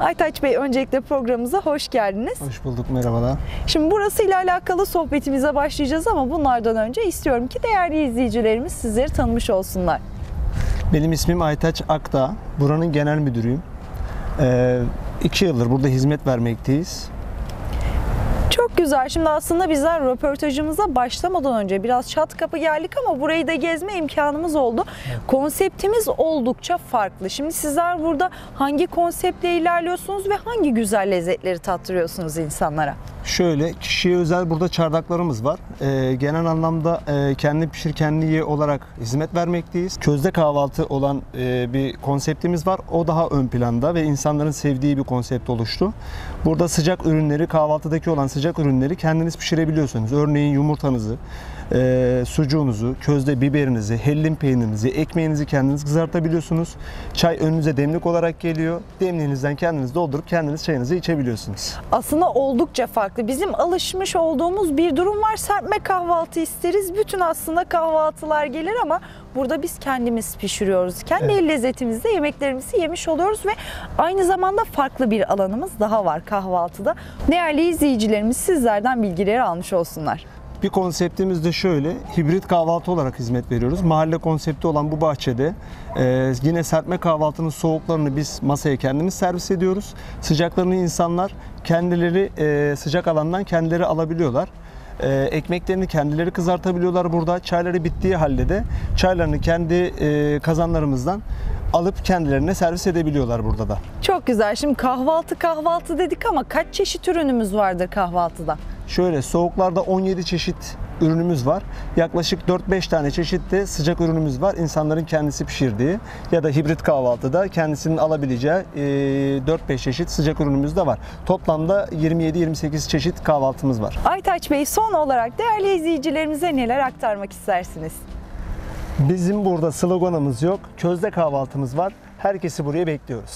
Aytaç Bey öncelikle programımıza hoş geldiniz. Hoş bulduk, merhabalar. Şimdi burasıyla alakalı sohbetimize başlayacağız ama bunlardan önce istiyorum ki değerli izleyicilerimiz sizleri tanımış olsunlar. Benim ismim Aytaç Akdağ. Buranın genel müdürüyüm. Ee, iki yıldır burada hizmet vermekteyiz. Güzel. Şimdi aslında bizler röportajımıza başlamadan önce biraz çat kapı geldik ama burayı da gezme imkanımız oldu. Konseptimiz oldukça farklı. Şimdi sizler burada hangi konseptle ilerliyorsunuz ve hangi güzel lezzetleri tattırıyorsunuz insanlara? Şöyle, kişiye özel burada çardaklarımız var. Ee, genel anlamda e, kendi pişir kendi ye olarak hizmet vermekteyiz. Közde kahvaltı olan e, bir konseptimiz var. O daha ön planda ve insanların sevdiği bir konsept oluştu. Burada sıcak ürünleri, kahvaltıdaki olan sıcak ürünleri kendiniz pişirebiliyorsunuz. Örneğin yumurtanızı, e, sucuğunuzu, közde biberinizi, hellim peynirinizi, ekmeğinizi kendiniz kızartabiliyorsunuz. Çay önünüze demlik olarak geliyor. Demliğinizden kendiniz doldurup kendiniz çayınızı içebiliyorsunuz. aslında oldukça farklı. Bizim alışmış olduğumuz bir durum var. Serpme kahvaltı isteriz. Bütün aslında kahvaltılar gelir ama burada biz kendimiz pişiriyoruz. Kendi el lezzetimizde yemeklerimizi yemiş oluyoruz ve aynı zamanda farklı bir alanımız daha var kahvaltıda. Değerli izleyicilerimiz sizlerden bilgileri almış olsunlar. Bir konseptimiz de şöyle, hibrit kahvaltı olarak hizmet veriyoruz. Mahalle konsepti olan bu bahçede e, yine serpme kahvaltının soğuklarını biz masaya kendimiz servis ediyoruz. Sıcaklarını insanlar kendileri e, sıcak alandan kendileri alabiliyorlar. E, ekmeklerini kendileri kızartabiliyorlar burada. Çayları bittiği halde de çaylarını kendi e, kazanlarımızdan alıp kendilerine servis edebiliyorlar burada da. Çok güzel. Şimdi kahvaltı kahvaltı dedik ama kaç çeşit ürünümüz vardır kahvaltıda? Şöyle soğuklarda 17 çeşit ürünümüz var. Yaklaşık 4-5 tane çeşit de sıcak ürünümüz var. İnsanların kendisi pişirdiği ya da hibrit kahvaltıda kendisinin alabileceği e, 4-5 çeşit sıcak ürünümüz de var. Toplamda 27-28 çeşit kahvaltımız var. Aytaç Bey son olarak değerli izleyicilerimize neler aktarmak istersiniz? Bizim burada sloganımız yok. Közde kahvaltımız var. Herkesi buraya bekliyoruz.